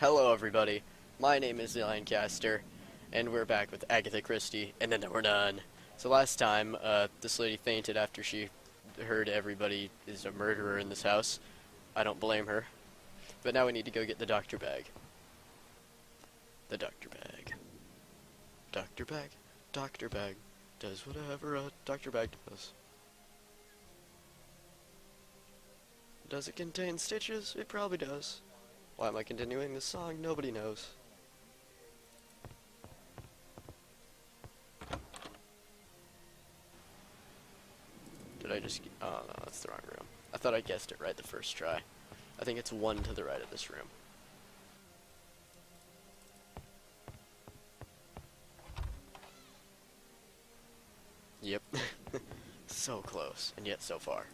Hello, everybody. My name is Lancaster, and we're back with Agatha Christie, and then there were none. So last time, uh, this lady fainted after she heard everybody is a murderer in this house. I don't blame her. But now we need to go get the doctor bag. The doctor bag. Doctor bag. Doctor bag. Does whatever a doctor bag does. Does it contain stitches? It probably does. Why am I continuing this song? Nobody knows. Did I just... Oh, no, that's the wrong room. I thought I guessed it right the first try. I think it's one to the right of this room. Yep. so close, and yet so far.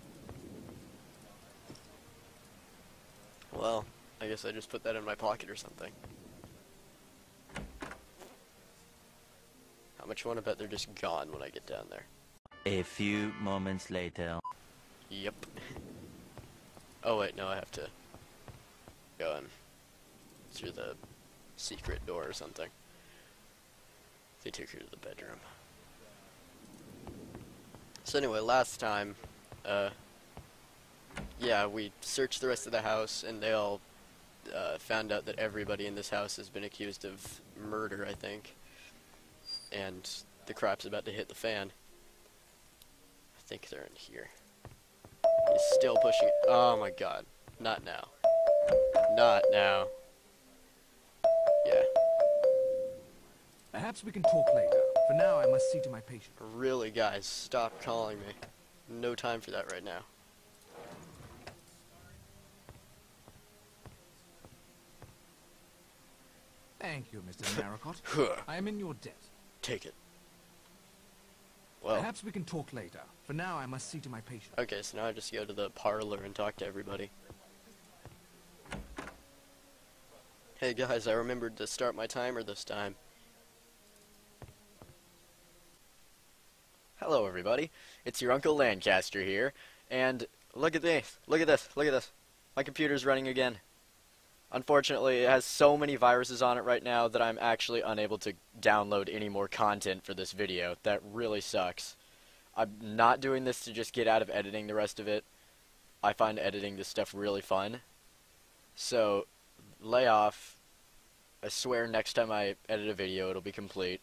Well, I guess I just put that in my pocket or something. How much you want to bet they're just gone when I get down there? A few moments later. Yep. oh wait, no, I have to go in through the secret door or something. They took her to the bedroom. So anyway, last time, uh, yeah, we searched the rest of the house, and they all uh, found out that everybody in this house has been accused of murder, I think. And the crap's about to hit the fan. I think they're in here. He's still pushing it. Oh my god. Not now. Not now. Yeah. Perhaps we can talk later. For now, I must see to my patient. Really, guys, stop calling me. No time for that right now. Thank you, Mr. Narracott. Huh. I am in your debt. Take it. Well, Perhaps we can talk later. For now, I must see to my patient. okay, so now I just go to the parlor and talk to everybody. Hey guys, I remembered to start my timer this time. Hello everybody, it's your Uncle Lancaster here, and look at this, look at this, look at this. My computer's running again. Unfortunately, it has so many viruses on it right now that I'm actually unable to download any more content for this video. That really sucks. I'm not doing this to just get out of editing the rest of it. I find editing this stuff really fun. So, lay off. I swear next time I edit a video it'll be complete.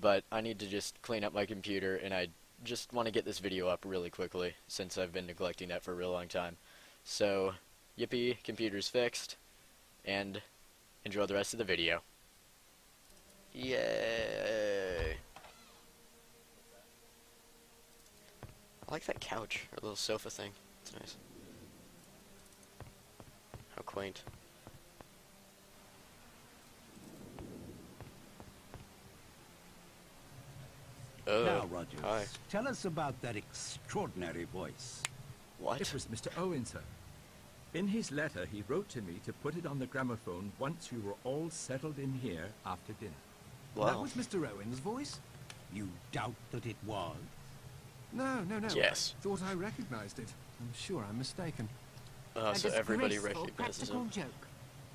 But I need to just clean up my computer and I just want to get this video up really quickly since I've been neglecting that for a real long time. So, yippee, computer's fixed and enjoy the rest of the video. Yay! I like that couch, or little sofa thing. It's nice. How quaint. Oh, Now, Rogers, hi. tell us about that extraordinary voice. What? It was Mr. Owen, sir. In his letter, he wrote to me to put it on the gramophone once you were all settled in here after dinner. That was Mr. Owen's voice? You doubt that it was? No, no, no. Yes. I thought I recognized it. I'm sure I'm mistaken. uh, a so everybody disgraceful recognizes practical him. joke.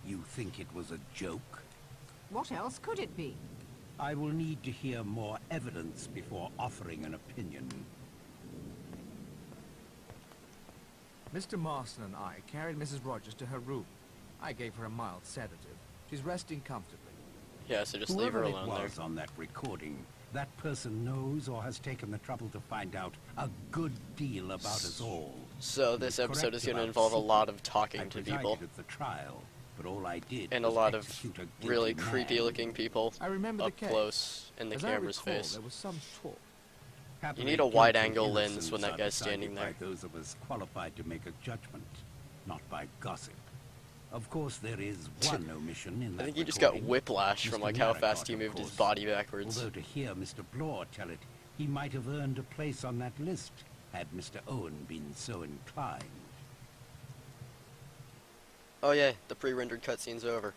You think it was a joke? What else could it be? I will need to hear more evidence before offering an opinion. Mr. Marston and I carried Mrs. Rogers to her room. I gave her a mild sedative. She's resting comfortably. Yeah, so just leave her Whoever alone it there. was on that recording, that person knows or has taken the trouble to find out a good deal about us all. So this was episode is going to involve a lot of I talking to presided people at the trial, but all I did and a was lot of execute a guilty really man. creepy looking people I remember up the case. close in the As I camera's recall, face. There was some talk. Happily, need a wide-angle lens when that guy's standing there. Those of us qualified to make a judgment, not by gossip. Of course, there is one omission in that I think he just got recording. whiplash from like how fast he moved his body backwards. Although to hear Mr. Blore tell it, he might have earned a place on that list had Mr. Owen been so inclined. Oh yeah, the pre-rendered cutscene's over.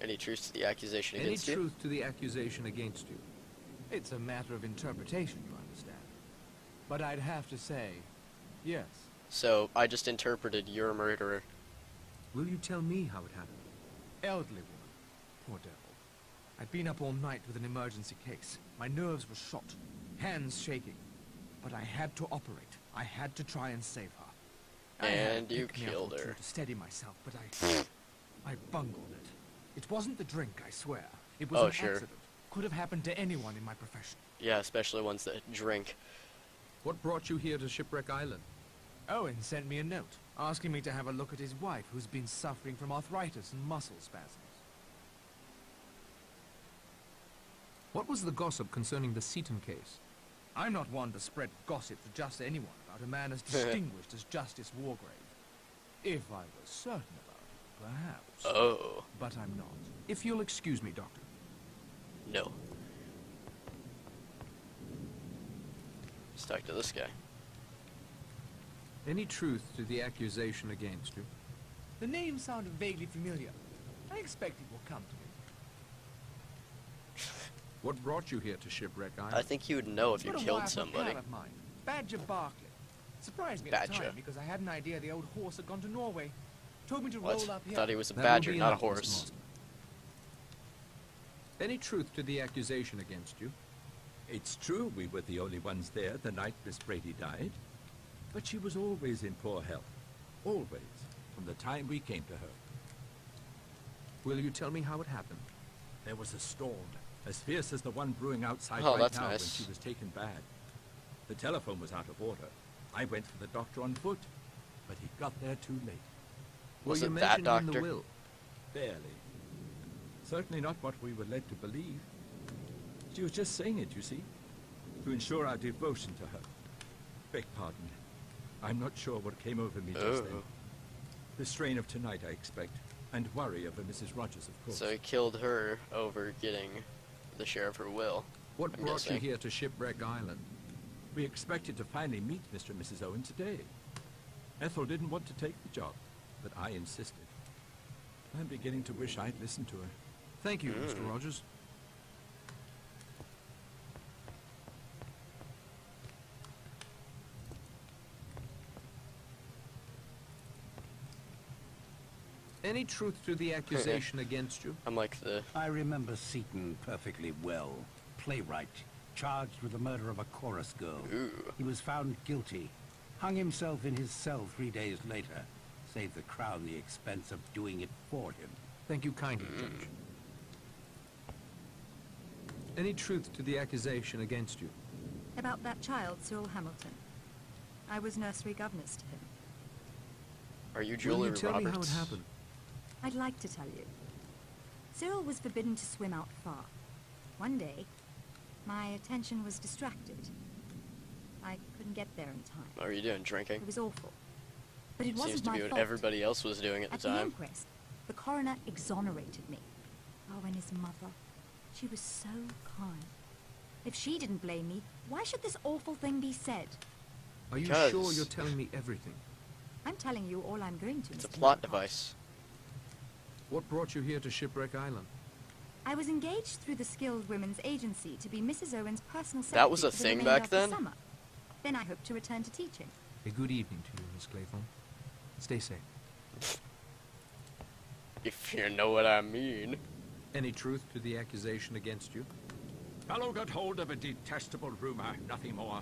Any truth to the accusation Any against you? Any truth to the accusation against you? It's a matter of interpretation, you understand. But I'd have to say, yes. So I just interpreted you're a murderer. Will you tell me how it happened? Elderly woman. Poor devil. I'd been up all night with an emergency case. My nerves were shot, hands shaking. But I had to operate. I had to try and save her. And you picked me up killed her. To steady myself, but I... I bungled it. It wasn't the drink, I swear. It was Oh, an sure. accident. Could have happened to anyone in my profession. Yeah, especially ones that drink. What brought you here to Shipwreck Island? Owen sent me a note, asking me to have a look at his wife, who's been suffering from arthritis and muscle spasms. What was the gossip concerning the Seaton case? I'm not one to spread gossip to just anyone about a man as distinguished as Justice Wargrave. If I was certain about it, perhaps. Oh, But I'm not. If you'll excuse me, Doctor. No. Let's talk to this guy. Any truth to the accusation against you? The name sounded vaguely familiar. I expect it will come to me. What brought you here to Shipwreck Island? I think you would know if It's you killed while for a somebody. of mine, Badger Barkley. Surprised me at the time because I had an idea the old horse had gone to Norway. Told me to What? roll up here. Thought he was a badger, not a enough, Mr. horse. Marston. Any truth to the accusation against you? It's true we were the only ones there the night Miss Brady died. But she was always in poor health. Always. From the time we came to her. Will you tell me how it happened? There was a storm, as fierce as the one brewing outside Oh, right that's now when she was taken bad. The telephone was out of order. I went for the doctor on foot, but he got there too late. Were Was you it that mentioned in the doctor? will? Barely. Certainly not what we were led to believe. She was just saying it, you see, to ensure our devotion to her. Beg pardon. I'm not sure what came over me just then. Oh. The strain of tonight, I expect, and worry over Mrs. Rogers, of course. So he killed her over getting the share of her will. What I'm brought guessing. you here to Shipwreck Island? We expected to finally meet Mr. and Mrs. Owen today. Ethel didn't want to take the job, but I insisted. I'm beginning to wish I'd listened to her. Thank you, Mm. Mr. Rogers. Any truth to the accusation against you? I'm like the I remember Seaton perfectly well. Playwright, charged with the murder of a chorus girl. ooh. He was found guilty, hung himself in his cell three days later, saved the crown the expense of doing it for him. Thank you kindly, Judge. Any truth to the accusation against you? About that child, Cyril Hamilton. I was nursery governess to him. Are you Will Julia you tell Roberts? me how it happened? I'd like to tell you. Cyril was forbidden to swim out far. One day, my attention was distracted. I couldn't get there in time. What are you doing? Drinking? It was awful. But it Seems wasn't my fault. Seems to be what fault. everybody else was doing at the time. At the inquest, the coroner exonerated me. Oh, and his mother. She was so kind. If she didn't blame me, why should this awful thing be said? Are you Because- sure you're telling me everything? I'm telling you all I'm going to. It's a Mr. plot Lockhart. device. What brought you here to Shipwreck Island? I was engaged through the Skilled Women's Agency to be Mrs. Owen's personal secretary That was a for the thing remainder back of the then? Summer. Then I hope to return to teaching. A good evening to you, Miss Claythorne. Stay safe. If you know what I mean. Any truth to the accusation against you? Fellow got hold of a detestable rumor, nothing more.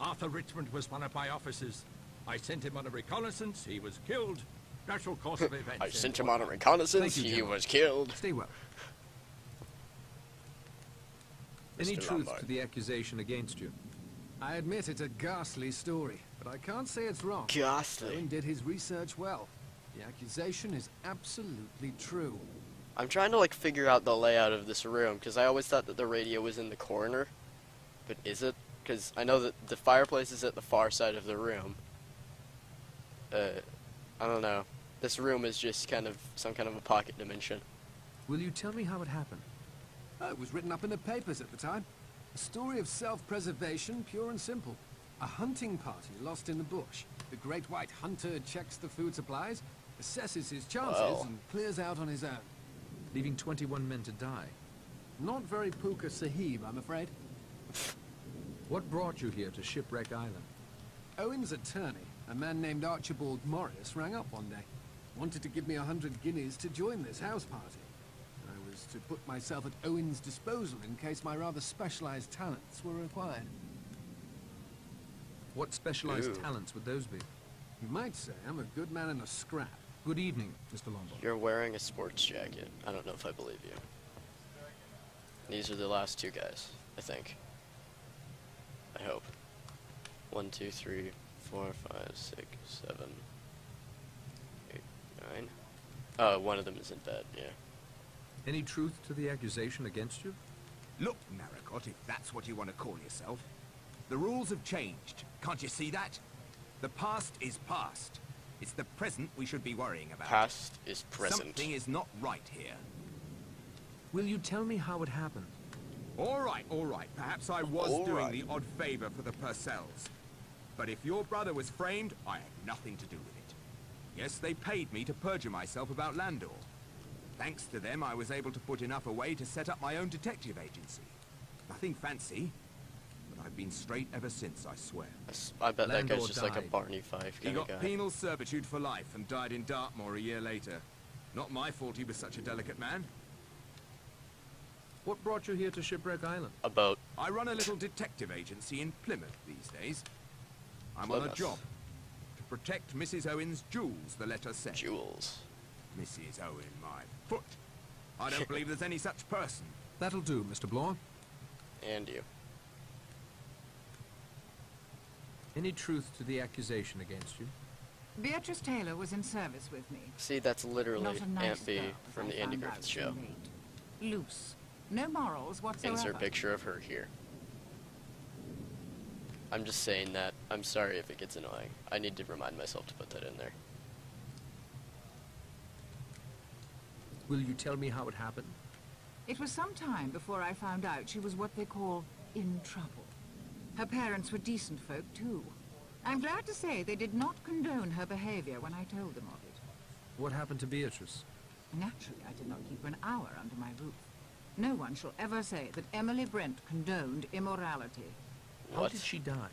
Arthur Richmond was one of my officers. I sent him on a reconnaissance. He was killed. Natural course of events. I sent him on a reconnaissance. You, he General. was killed. Stay well. Any truth Lombard. to the accusation against you? I admit it's a ghastly story, but I can't say it's wrong. Ghastly. Owen did his research well. The accusation is absolutely true. I'm trying to like figure out the layout of this room because I always thought that the radio was in the corner, but is it? Because I know that the fireplace is at the far side of the room. Uh, I don't know. This room is just kind of some kind of a pocket dimension. Will you tell me how it happened? Oh, it was written up in the papers at the time. A story of self-preservation, pure and simple. A hunting party lost in the bush. The great white hunter checks the food supplies, assesses his chances, Wow. and clears out on his own. Leaving 21 men to die. Not very Pukka Sahib, I'm afraid. What brought you here to Shipwreck Island? Owen's attorney, a man named Archibald Morris, rang up one day. wanted to give me a hundred guineas to join this house party. I was to put myself at Owen's disposal in case my rather specialized talents were required. What specialized Ooh. talents would those be? You might say I'm a good man in a scrap. Good evening, Mr. Lombard. You're wearing a sports jacket. I don't know if I believe you. These are the last two guys, I think. I hope. One, two, three, four, five, six, seven, eight, nine. Uh, one of them is in bed, yeah. Any truth to the accusation against you? Look, Narracott, if that's what you want to call yourself. The rules have changed. Can't you see that? The past is past. It's the present we should be worrying about. Past is present. Something is not right here. Will you tell me how it happened? All right, all right. Perhaps I was All doing right. the odd favor for the Purcells. But if your brother was framed, I had nothing to do with it. Yes, they paid me to perjure myself about Landor. Thanks to them, I was able to put enough away to set up my own detective agency. Nothing fancy, but I've been straight ever since, I swear. I s- I bet that guy's Landor just like a. Barney Fife He got guy. penal servitude for life and died in Dartmoor a year later. Not my fault he was such a delicate man. What brought you here to Shipwreck Island? A boat. I run a little detective agency in Plymouth these days. I'm on a job. To protect Mrs. Owen's jewels, the letter said. Jewels. Mrs. Owen, my foot. I don't believe there's any such person. That'll do, Mr. Blore. And you. Any truth to the accusation against you? Beatrice Taylor was in service with me. See, that's literally Not nice Aunt Bee from the Andy Griffith Show. Loose. No morals whatsoever. Insert picture of her here. I'm just saying that. I'm sorry if it gets annoying. I need to remind myself to put that in there. Will you tell me how it happened? It was some time before I found out she was what they call in trouble. Her parents were decent folk, too. I'm glad to say they did not condone her behavior when I told them of it. What happened to Beatrice? Naturally, I did not keep her an hour under my roof. No one shall ever say that Emily Brent condoned immorality. How did she die?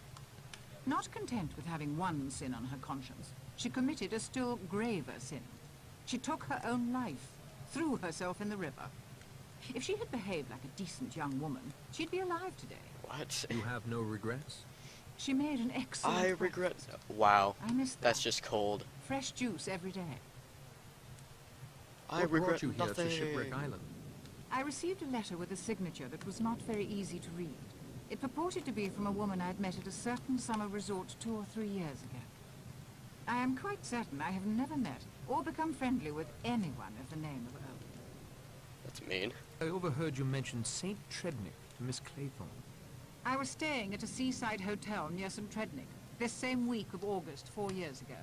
Not content with having one sin on her conscience, she committed a still graver sin. She took her own life, threw herself in the river. If she had behaved like a decent young woman, she'd be alive today. What? You have no regrets? She made an excellent I regret. breakfast. Wow. I miss that. That's just cold. Fresh juice every day. I what regret brought you here nothing. to Shipwreck Island? I received a letter with a signature that was not very easy to read. It purported to be from a woman I'd met at a certain summer resort two or three years ago. I am quite certain I have never met or become friendly with anyone of the name of Owen. That's mean. I overheard you mention St. Trednick to Miss Claythorne. I was staying at a seaside hotel near St. Trednick this same week of August four years ago.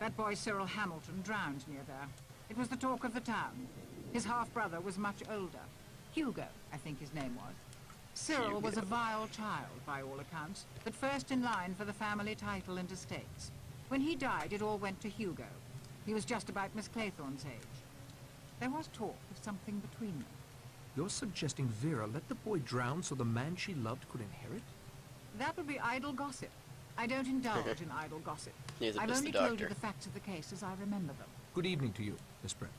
That boy Cyril Hamilton drowned near there. It was the talk of the town. His half-brother was much older. Hugo, I think his name was. Cyril was a vile child, by all accounts, but first in line for the family title and estates. When he died, it all went to Hugo. He was just about Miss Claythorne's age. There was talk of something between them. You're suggesting Vera let the boy drown so the man she loved could inherit? That would be idle gossip. I don't indulge in idle gossip. Neither I've only told you the facts of the case as I remember them. Good evening to you, Miss Brent.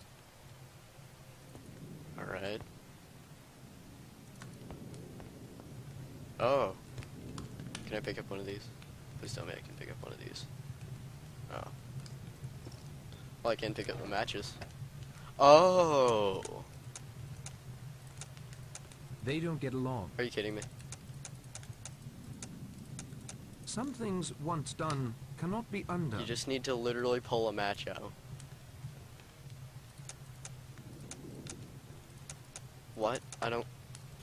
Alright. Oh. Can I pick up one of these? Please tell me I can pick up one of these. Oh. Well, I can pick up the matches. Oh! They don't get along. Are you kidding me? Some things, once done, cannot be undone. You just need to literally pull a match out. What? I don't...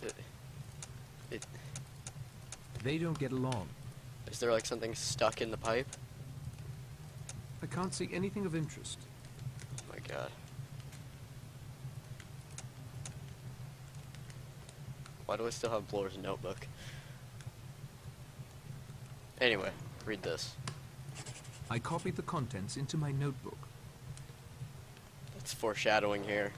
It, it, They don't get along. is there like something stuck in the pipe? I can't see anything of interest. Oh my god. Why do I still have Blore's notebook? Anyway, read this. I copied the contents into my notebook. That's foreshadowing here.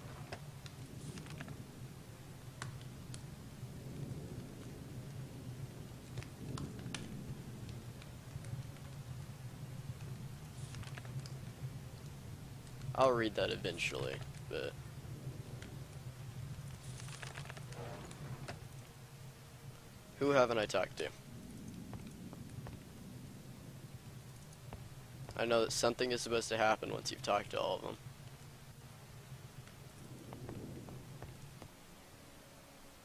I'll read that eventually, but who haven't I talked to? I know that something is supposed to happen once you've talked to all of them.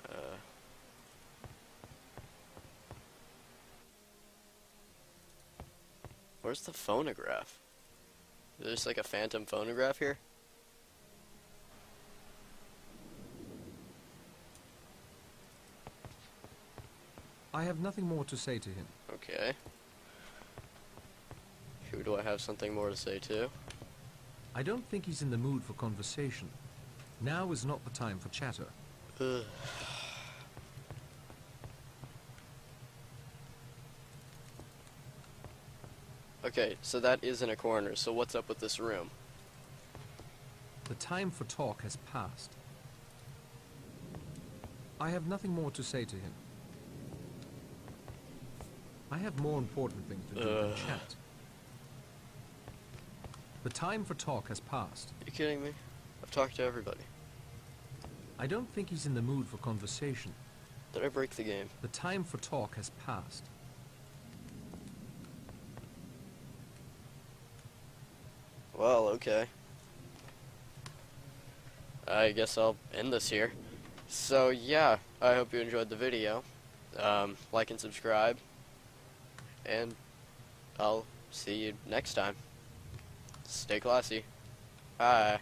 Uh, where's the phonograph? Is there just like a phantom phonograph here? I have nothing more to say to him. Okay. Who do I have something more to say to? I don't think he's in the mood for conversation. Now is not the time for chatter. Ugh. Okay, so that is in a corner, so what's up with this room? The time for talk has passed. I have nothing more to say to him. I have more important things to do than chat. The time for talk has passed. Are you kidding me? I've talked to everybody. I don't think he's in the mood for conversation. Did I break the game? The time for talk has passed. Well, okay. I guess I'll end this here. So, yeah, I hope you enjoyed the video. Um, like and subscribe. And I'll see you next time. Stay classy. Bye.